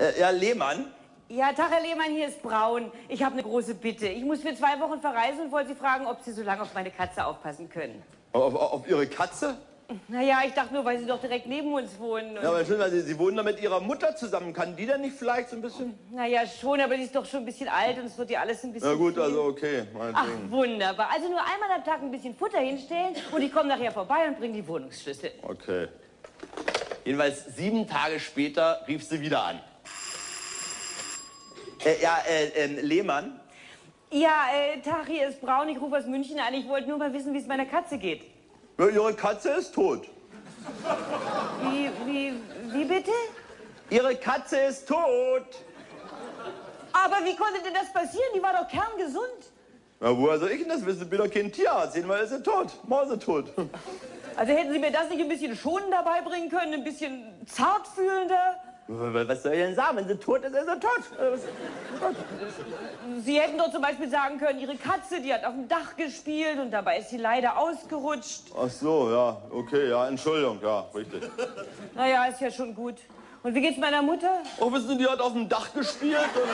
Äh, ja, Lehmann. Ja, Tag, Herr Lehmann, hier ist Braun. Ich habe eine große Bitte. Ich muss für zwei Wochen verreisen und wollte Sie fragen, ob Sie so lange auf meine Katze aufpassen können. Auf, auf, auf Ihre Katze? Naja, ich dachte nur, weil Sie doch direkt neben uns wohnen. Ja, aber schön, weil Sie, Sie wohnen da mit Ihrer Mutter zusammen. Kann die denn nicht vielleicht so ein bisschen? naja, schon, aber die ist doch schon ein bisschen alt und es wird ihr alles ein bisschen Na gut, viel. also okay, Ach, meinetwegen. wunderbar. Also nur einmal am Tag ein bisschen Futter hinstellen und ich komme nachher vorbei und bringe die Wohnungsschlüssel. Okay. Jedenfalls sieben Tage später rief sie wieder an. Äh, ja, äh, ähm, Lehmann. Ja, äh, Tag, hier ist Braun. Ich rufe aus München an. Ich wollte nur mal wissen, wie es meiner Katze geht. Ja, Ihre Katze ist tot. Wie, wie, wie bitte? Ihre Katze ist tot. Aber wie konnte denn das passieren? Die war doch kerngesund. Na, woher soll ich denn das wissen? Ich bin doch kein Tierarzt. Jedenfalls ist sie tot. Mausetot. Also hätten Sie mir das nicht ein bisschen schonender beibringen können, ein bisschen zartfühlender? Was soll ich denn sagen? Wenn sie tot ist, ist sie tot. Sie hätten doch zum Beispiel sagen können, Ihre Katze, die hat auf dem Dach gespielt und dabei ist sie leider ausgerutscht. Ach so, ja, okay, ja, Entschuldigung, ja, richtig. Naja, ist ja schon gut. Und wie geht's meiner Mutter? Oh, wissen Sie, die hat auf dem Dach gespielt und